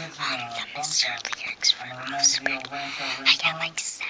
I the lyrics for. I got like 7